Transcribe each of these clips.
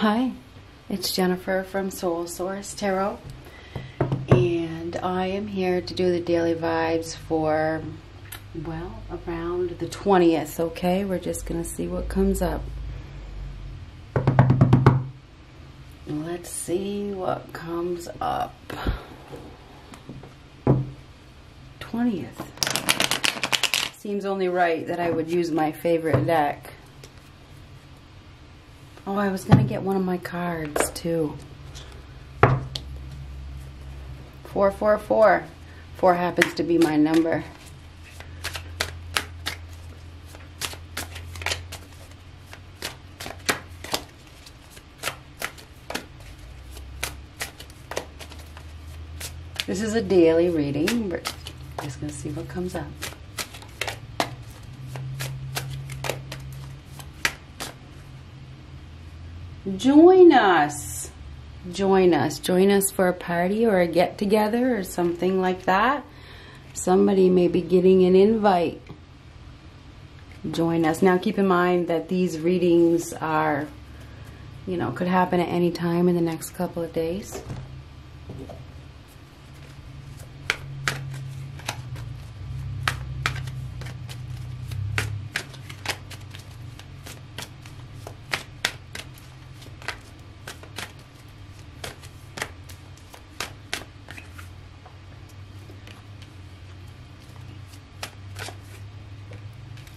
Hi, it's Jennifer from Soul Source Tarot, and I am here to do the daily vibes for, well, around the 20th, okay? We're just going to see what comes up. Let's see what comes up. 20th. Seems only right that I would use my favorite deck. Oh, I was going to get one of my cards, too. 444. 4 happens to be my number. This is a daily reading. We're just going to see what comes up. Join us. Join us. Join us for a party or a get together or something like that. Somebody may be getting an invite. Join us. Now keep in mind that these readings are, you know, could happen at any time in the next couple of days.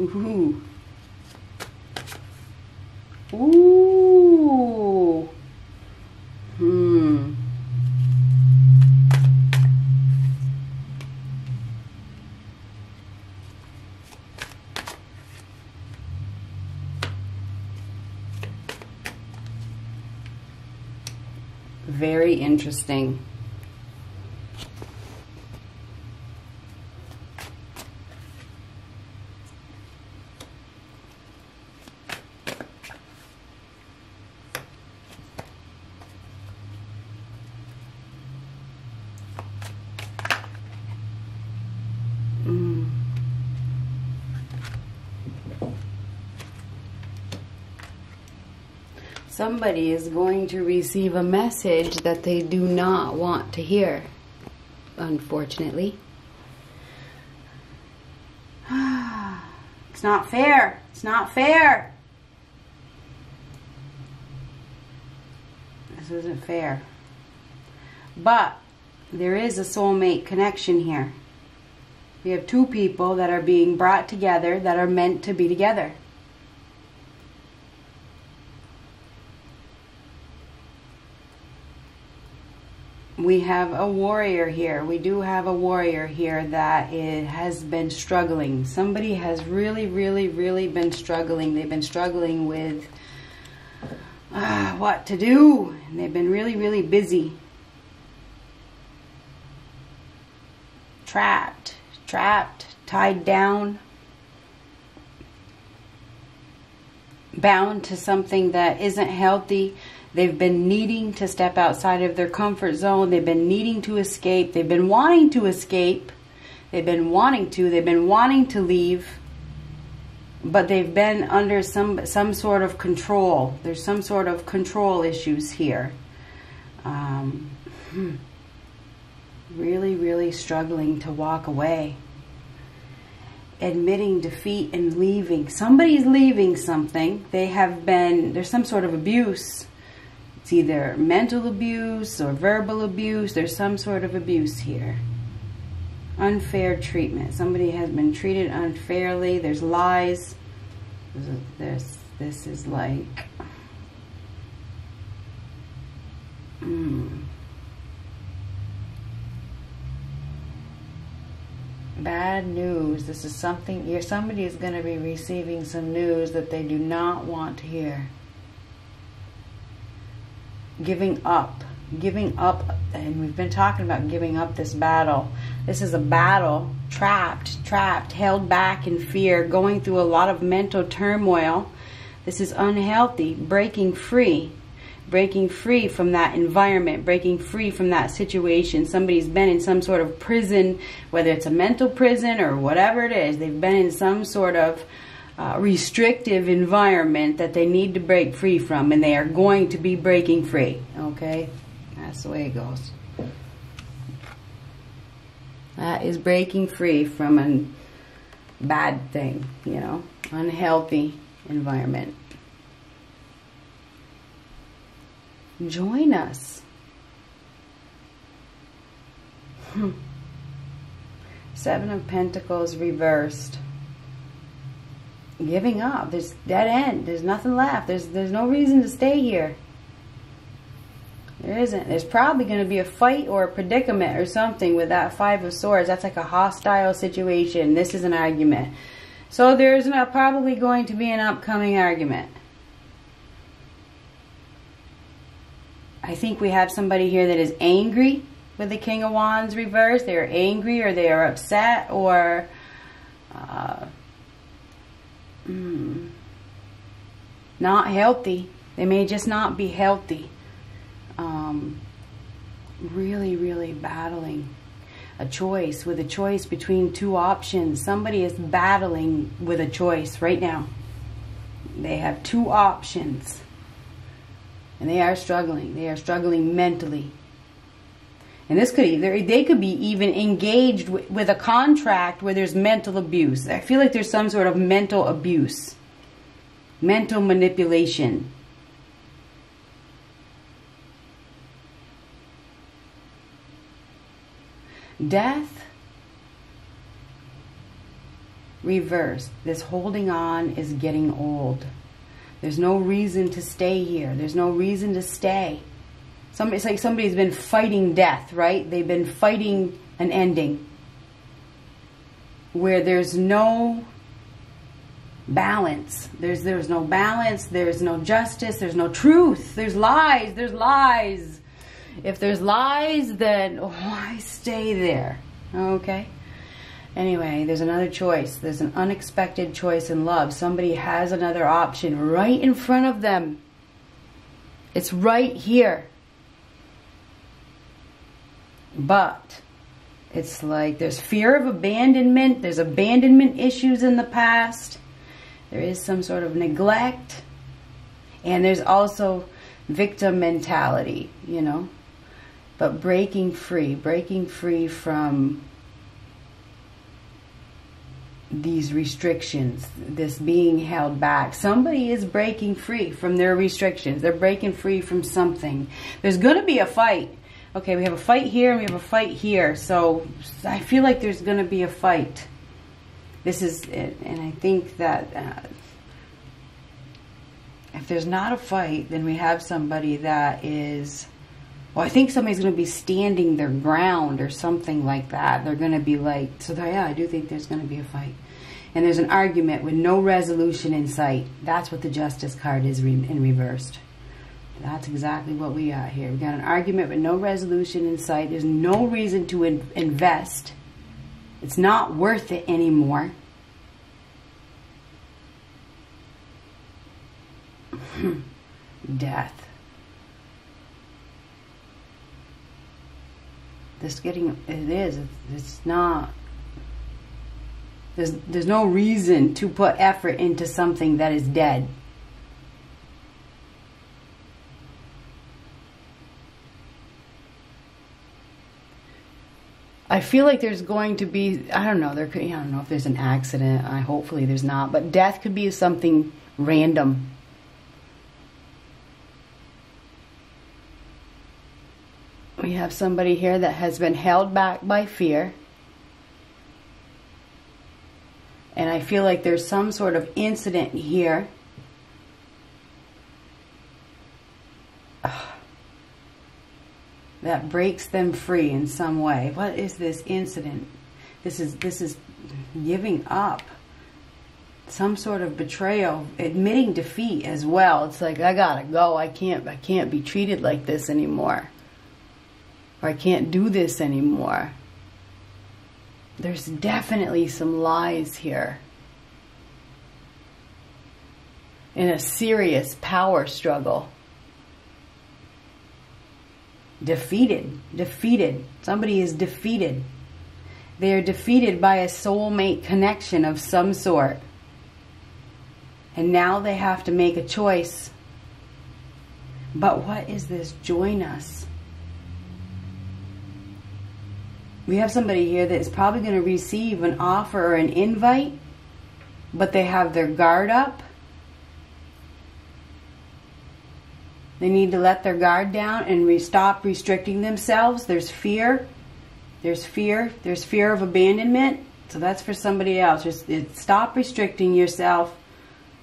Ooh. Ooh. Hmm. Very interesting. Somebody is going to receive a message that they do not want to hear, unfortunately. it's not fair. It's not fair. This isn't fair. But there is a soulmate connection here. We have two people that are being brought together that are meant to be together. We have a warrior here. We do have a warrior here that it has been struggling. Somebody has really, really, really been struggling. They've been struggling with uh, what to do. And they've been really, really busy. Trapped, trapped, tied down, bound to something that isn't healthy They've been needing to step outside of their comfort zone. They've been needing to escape. They've been wanting to escape. They've been wanting to. They've been wanting to leave. But they've been under some some sort of control. There's some sort of control issues here. Um, hmm. Really, really struggling to walk away. Admitting defeat and leaving. Somebody's leaving something. They have been, there's some sort of abuse it's either mental abuse or verbal abuse. There's some sort of abuse here. Unfair treatment. Somebody has been treated unfairly. There's lies. There's, this is like... Mm. bad news. This is something, somebody is going to be receiving some news that they do not want to hear giving up giving up and we've been talking about giving up this battle. This is a battle trapped trapped held back in fear going through a lot of mental turmoil. This is unhealthy breaking free breaking free from that environment breaking free from that situation. Somebody's been in some sort of prison whether it's a mental prison or whatever it is they've been in some sort of uh, restrictive environment that they need to break free from, and they are going to be breaking free. Okay? That's the way it goes. That is breaking free from a bad thing, you know, unhealthy environment. Join us. Hmm. Seven of Pentacles reversed. Giving up. There's dead end. There's nothing left. There's there's no reason to stay here. There isn't. There's probably going to be a fight or a predicament or something with that Five of Swords. That's like a hostile situation. This is an argument. So there's not probably going to be an upcoming argument. I think we have somebody here that is angry with the King of Wands reversed. They are angry or they are upset or uh, mm, not healthy. They may just not be healthy. Um, really, really battling a choice with a choice between two options. Somebody is battling with a choice right now. They have two options and they are struggling. They are struggling mentally. And this could either, they could be even engaged with a contract where there's mental abuse. I feel like there's some sort of mental abuse, mental manipulation. Death reverse. This holding on is getting old. There's no reason to stay here. There's no reason to stay. Some, it's like somebody's been fighting death, right? They've been fighting an ending where there's no balance. There's there's no balance. There's no justice. There's no truth. There's lies. There's lies. If there's lies, then oh, why stay there? Okay. Anyway, there's another choice. There's an unexpected choice in love. Somebody has another option right in front of them. It's right here. But it's like there's fear of abandonment. There's abandonment issues in the past. There is some sort of neglect. And there's also victim mentality, you know. But breaking free, breaking free from these restrictions, this being held back. Somebody is breaking free from their restrictions. They're breaking free from something. There's going to be a fight. Okay, we have a fight here and we have a fight here. So I feel like there's going to be a fight. This is it. And I think that uh, if there's not a fight, then we have somebody that is well, I think somebody's going to be standing their ground or something like that. They're going to be like, so yeah, I do think there's going to be a fight. And there's an argument with no resolution in sight. That's what the justice card is re in reversed. That's exactly what we got here. We got an argument with no resolution in sight. There's no reason to in invest. It's not worth it anymore. Death. this getting it is it's not there's there's no reason to put effort into something that is dead I feel like there's going to be I don't know there could I don't know if there's an accident I hopefully there's not but death could be something random We have somebody here that has been held back by fear. And I feel like there's some sort of incident here. That breaks them free in some way. What is this incident? This is this is giving up. Some sort of betrayal, admitting defeat as well. It's like I gotta go. I can't I can't be treated like this anymore or I can't do this anymore. There's definitely some lies here. In a serious power struggle. Defeated. Defeated. Somebody is defeated. They are defeated by a soulmate connection of some sort. And now they have to make a choice. But what is this? Join us. We have somebody here that is probably going to receive an offer or an invite, but they have their guard up. They need to let their guard down and re- stop restricting themselves. There's fear. There's fear. There's fear of abandonment. So that's for somebody else. Just stop restricting yourself.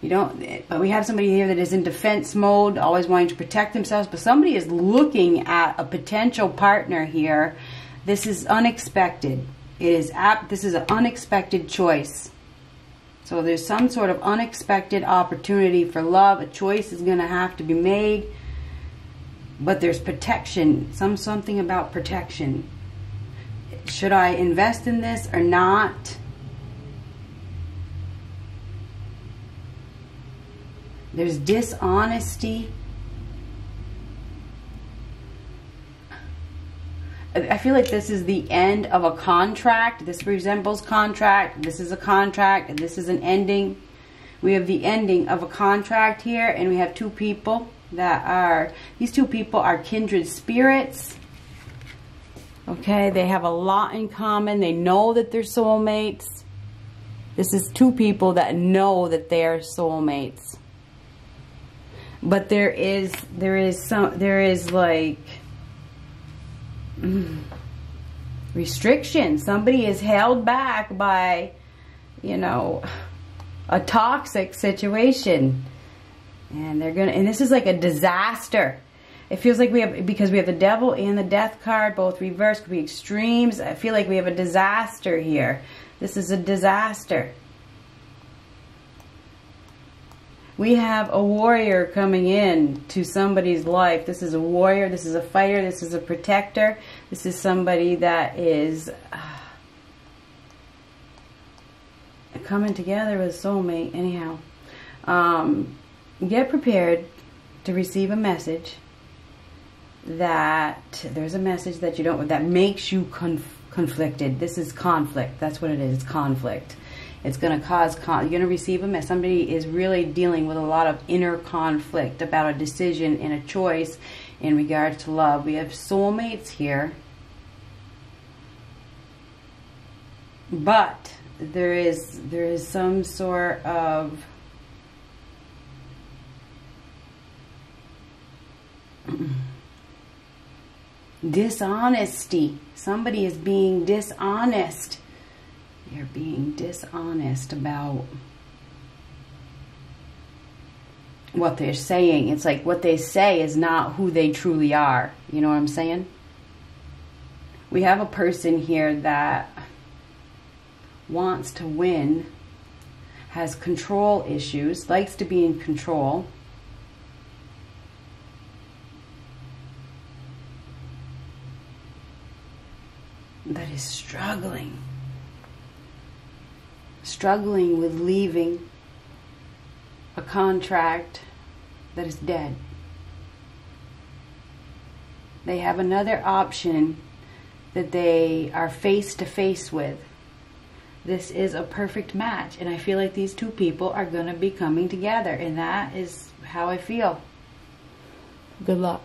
You don't, but we have somebody here that is in defense mode, always wanting to protect themselves. But somebody is looking at a potential partner here. This is unexpected. It is app. This is an unexpected choice. So there's some sort of unexpected opportunity for love. A choice is going to have to be made. But there's protection. Some something about protection. Should I invest in this or not? There's dishonesty. I feel like this is the end of a contract. This resembles contract. This is a contract. This is an ending. We have the ending of a contract here. And we have two people that are, these two people are kindred spirits. Okay, they have a lot in common. They know that they're soulmates. This is two people that know that they are soulmates. But there is, there is some, there is like, restriction. Somebody is held back by, you know, a toxic situation. And they're gonna, and this is like a disaster. It feels like we have, because we have the devil and the death card, both reversed, could be extremes. I feel like we have a disaster here. This is a disaster. We have a warrior coming in to somebody's life. This is a warrior. This is a fighter. This is a protector. This is somebody that is uh, coming together with soulmate. Anyhow, um, get prepared to receive a message that there's a message that you don't that makes you conf conflicted. This is conflict. That's what it is. It's conflict. It's going to cause con you're going to receive a message. Somebody is really dealing with a lot of inner conflict about a decision and a choice in regards to love. We have soulmates here. But there is there is some sort of dishonesty. Somebody is being dishonest. They're being dishonest about what they're saying. It's like what they say is not who they truly are. You know what I'm saying? We have a person here that wants to win, has control issues, likes to be in control that is struggling. Struggling with leaving a contract that is dead. They have another option that they are face to face with. This is a perfect match, and I feel like these two people are going to be coming together, and that is how I feel. Good luck.